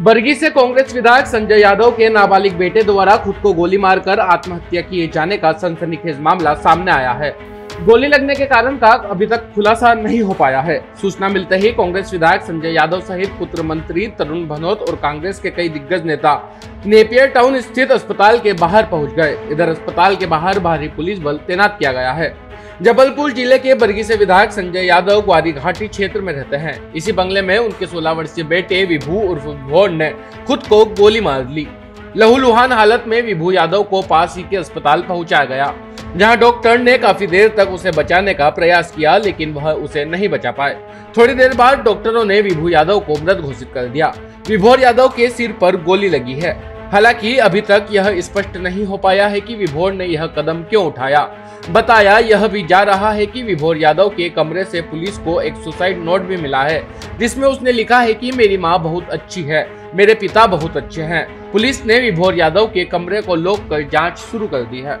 बरगी से कांग्रेस विधायक संजय यादव के नाबालिग बेटे द्वारा खुद को गोली मारकर आत्महत्या किए जाने का सनसनीखेज मामला सामने आया है। गोली लगने के कारण का अभी तक खुलासा नहीं हो पाया है। सूचना मिलते ही कांग्रेस विधायक संजय यादव सहित पुत्र मंत्री तरुण भनोत और कांग्रेस के कई दिग्गज नेता नेपियर टाउन स्थित अस्पताल के बाहर पहुँच गए। इधर अस्पताल के बाहर भारी पुलिस बल तैनात किया गया है। जबलपुर ज़िले के बरगी से विधायक संजय यादव ग्वारी घाटी क्षेत्र में रहते हैं। इसी बंगले में उनके 16 वर्षीय बेटे विभू उर्फ़ भोर ने खुद को गोली मार ली। लहूलुहान हालत में विभू यादव को पास ही के अस्पताल पहुँचाया गया। जहाँ डॉक्टर ने काफ़ी देर तक उसे बचाने का प्रयास किया, लेकिन वह उसे नहीं बचा पाए। थोड़ी देर बाद डॉक्टरों ने विभू यादव को मृत घोषित कर दिया। विभोर यादव के सिर पर गोली लगी है। हालाँकि अभी तक यह स्पष्ट नहीं हो पाया है कि विभोर ने यह कदम क्यों उठाया। बताया यह भी जा रहा है कि विभोर यादव के कमरे से पुलिस को एक सुसाइड नोट भी मिला है, जिसमें उसने लिखा है कि मेरी माँ बहुत अच्छी है, मेरे पिता बहुत अच्छे हैं। पुलिस ने विभोर यादव के कमरे को लोक कर जाँच शुरू कर दी है।